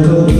요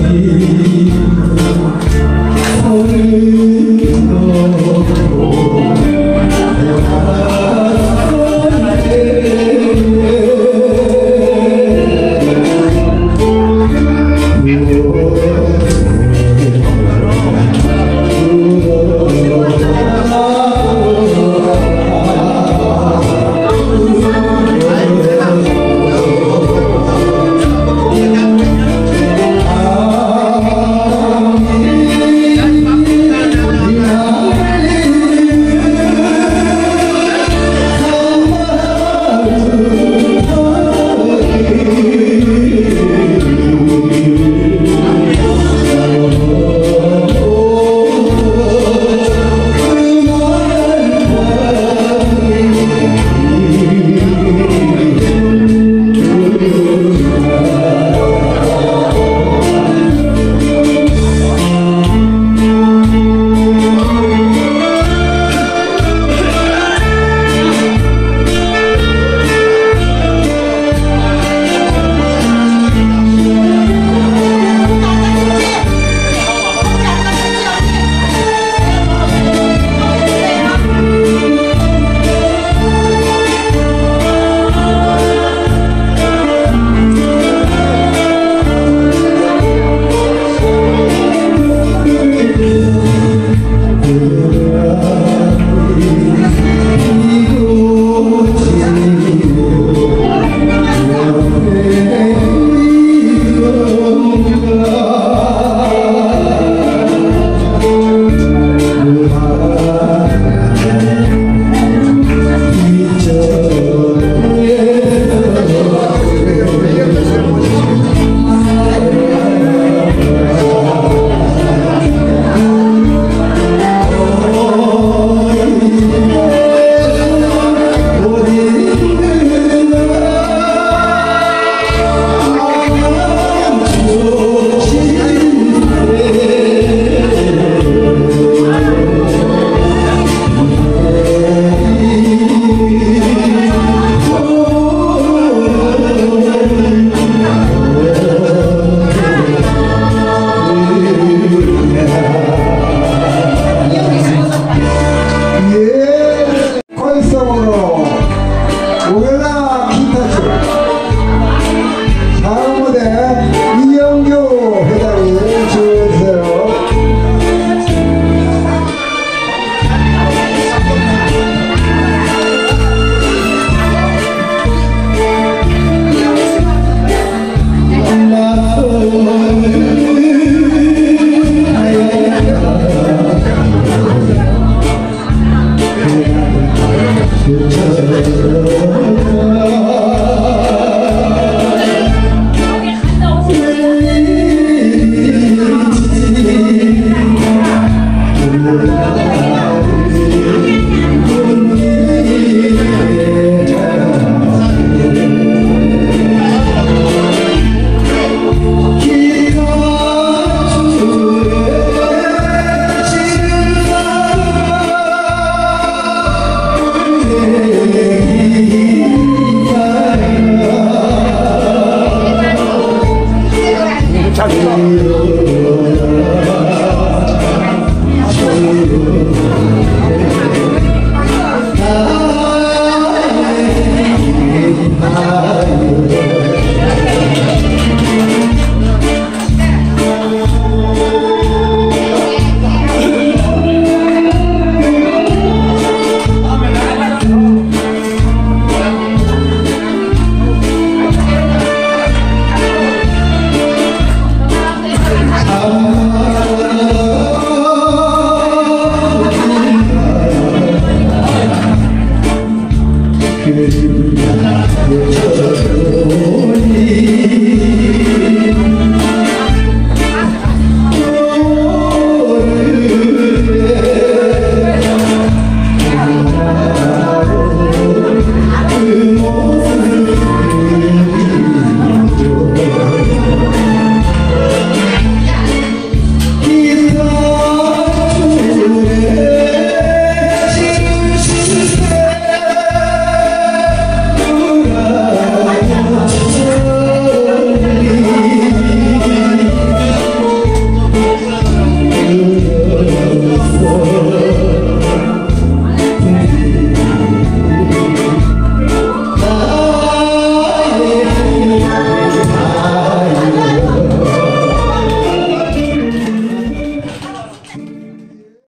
Hallelujah.